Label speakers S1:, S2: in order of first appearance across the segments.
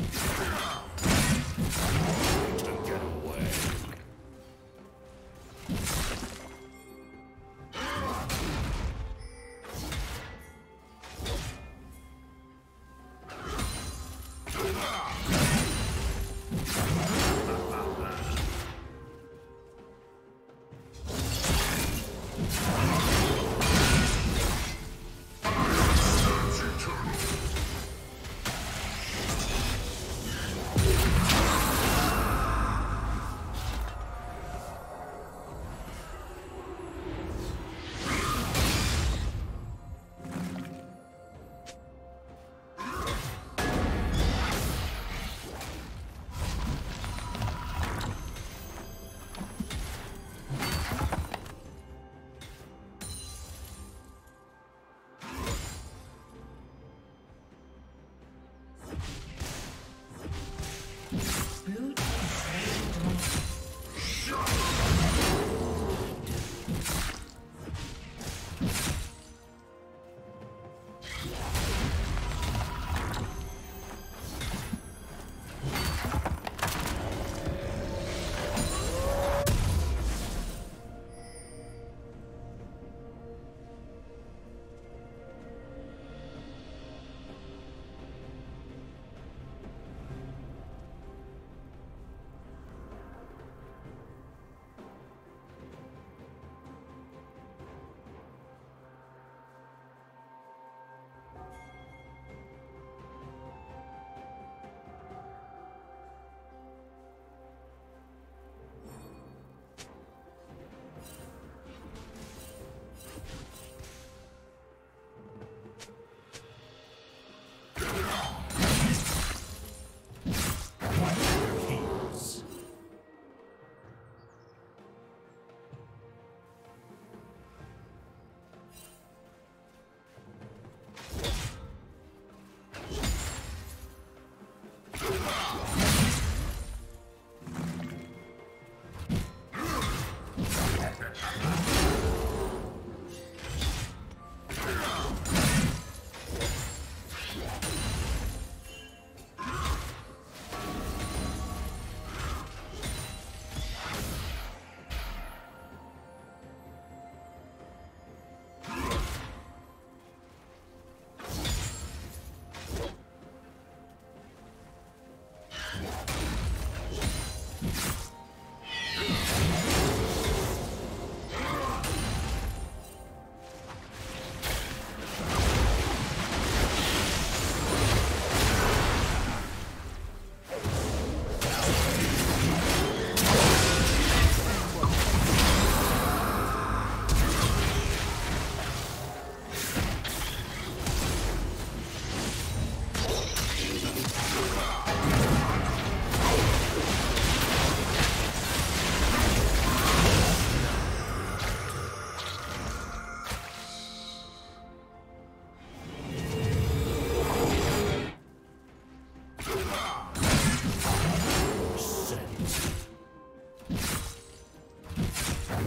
S1: you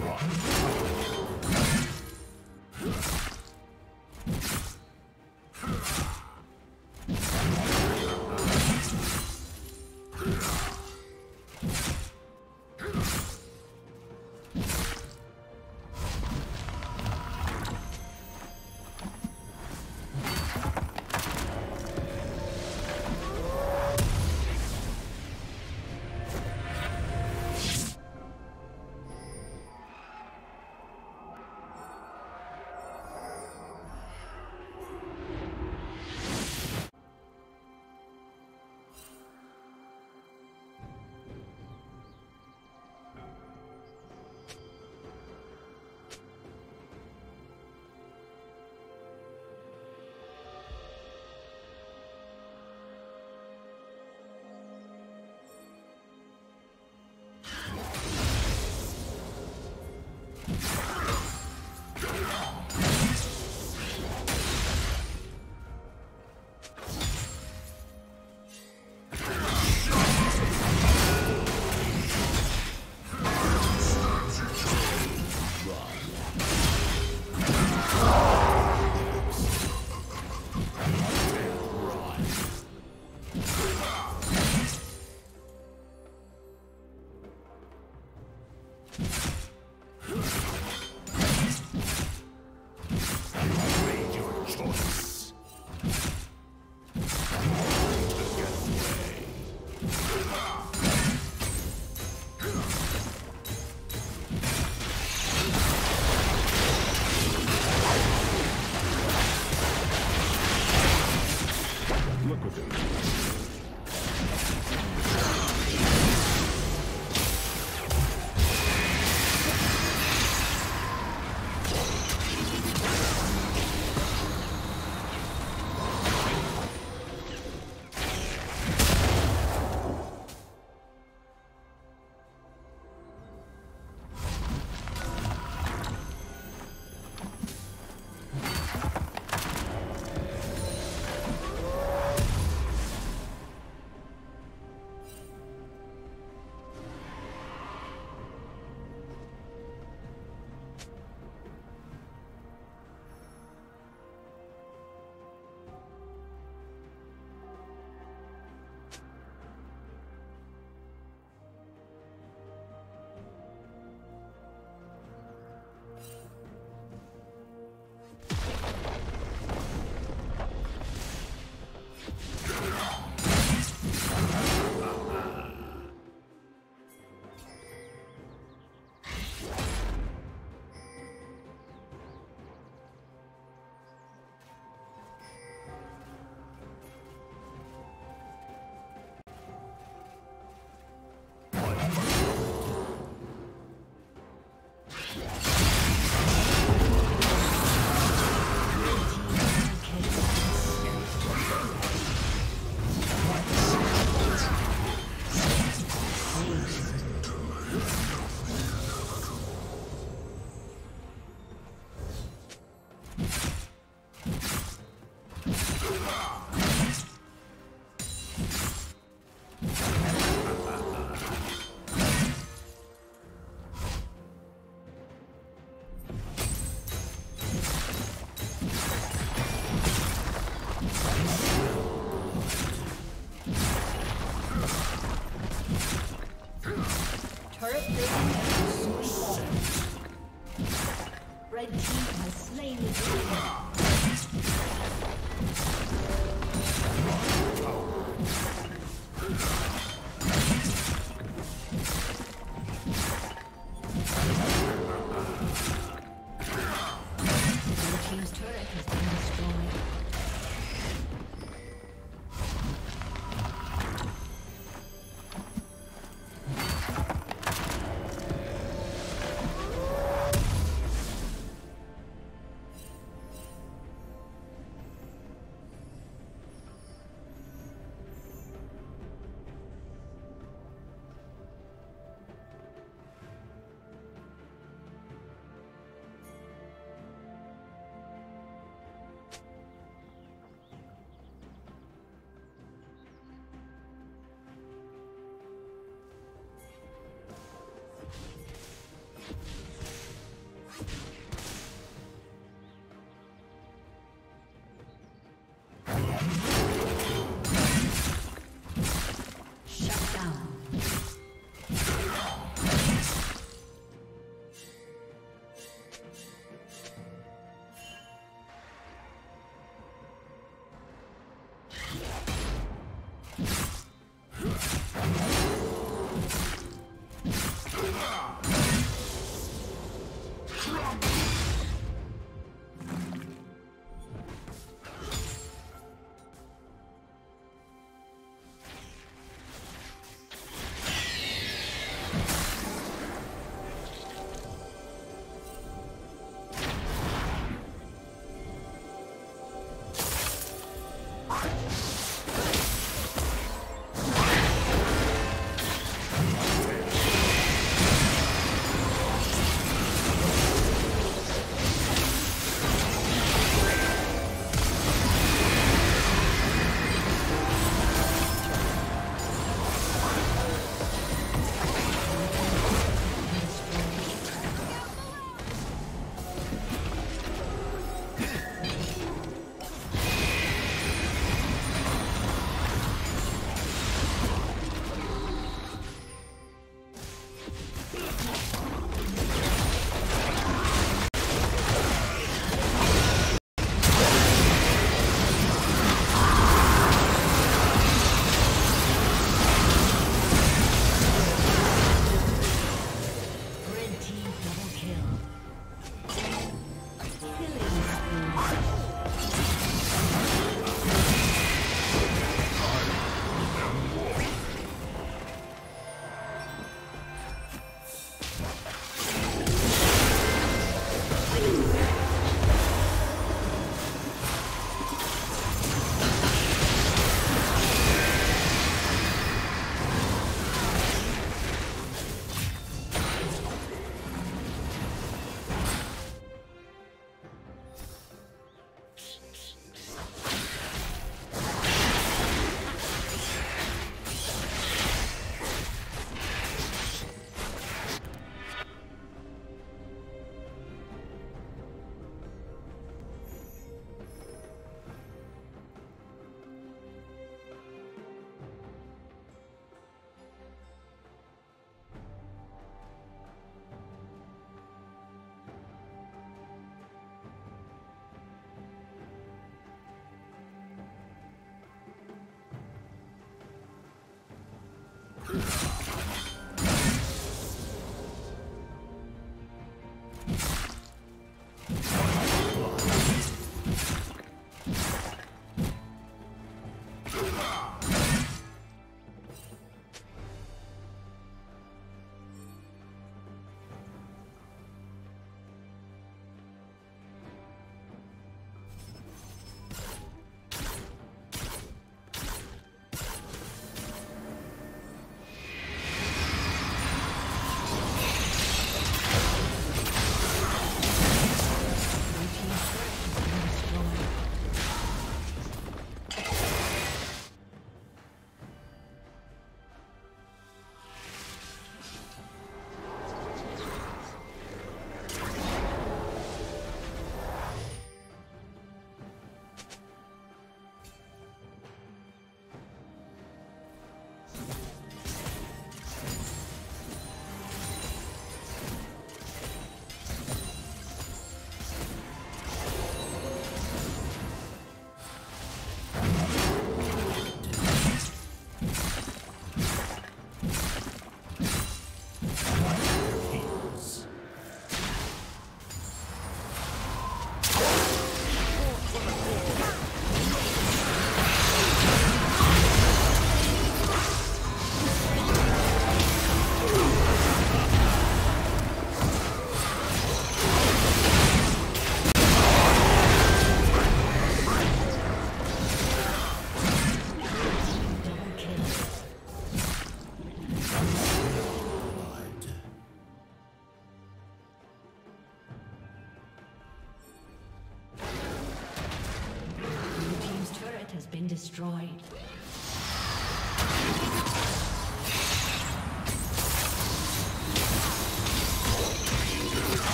S2: Rock. Yeah.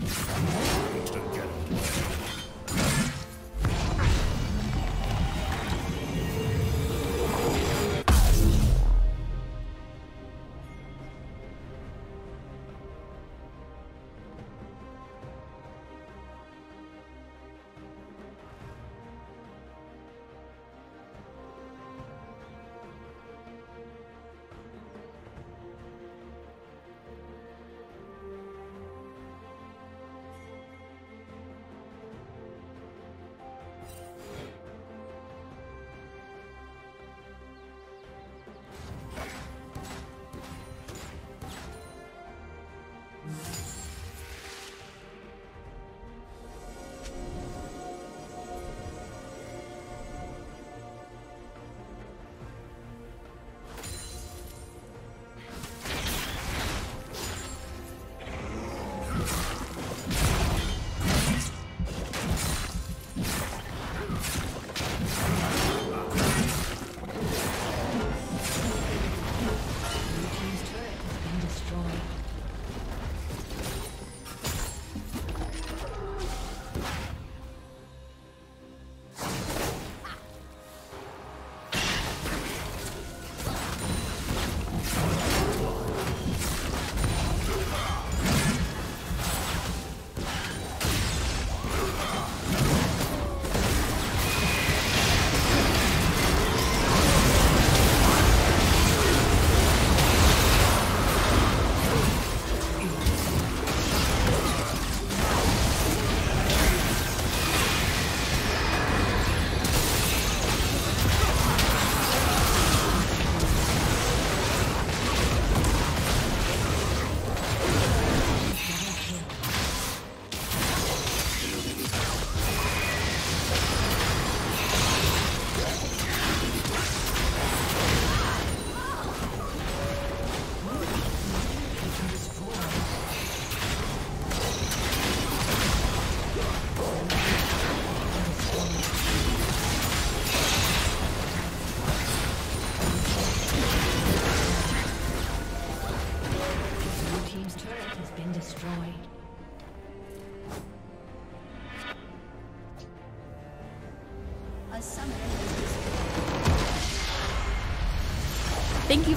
S2: to
S3: get away.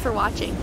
S3: For watching.